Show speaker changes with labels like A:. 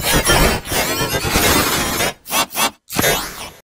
A: Thank you.